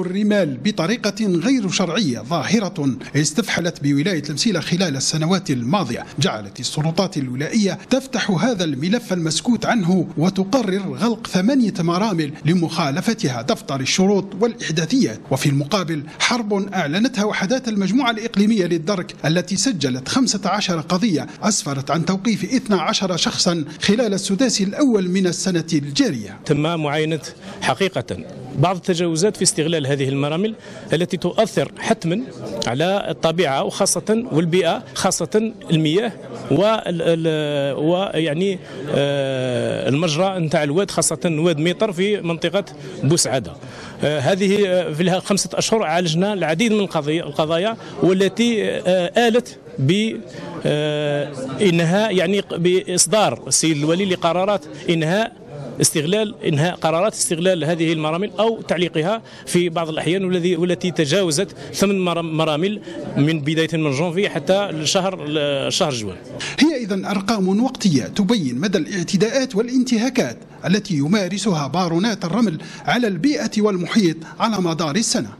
الرمال بطريقة غير شرعية ظاهرة استفحلت بولاية المسيلة خلال السنوات الماضية. جعلت السلطات الولائية تفتح هذا الملف المسكوت عنه وتقرر غلق ثمانية مرامل لمخالفتها. دفتر الشروط والإحداثيات. وفي المقابل حرب أعلنتها وحدات المجموعة الإقليمية للدرك التي سجلت 15 قضية أسفرت عن توقيف 12 شخصا خلال السداس الأول من السنة الجارية. تم معاينة حقيقة. بعض التجاوزات في استغلال هذه المرامل التي تؤثر حتما على الطبيعة وخاصة والبيئة خاصة المياه ويعني آه، المجرى نتاع الواد خاصة واد ميطر في منطقة بوسعادة. آه، هذه آه، في خمسة أشهر عالجنا العديد من القضايا والتي آلت بإنهاء يعني بإصدار السيد الولي لقرارات إنهاء استغلال إنهاء قرارات استغلال هذه المرامل أو تعليقها في بعض الأحيان والذي والتي تجاوزت ثمان مرامل من بداية من جونفي حتى الشهر شهر جوان. هي اذا أرقام وقتية تبين مدى الاعتداءات والانتهاكات التي يمارسها بارونات الرمل على البيئة والمحيط على مدار السنة.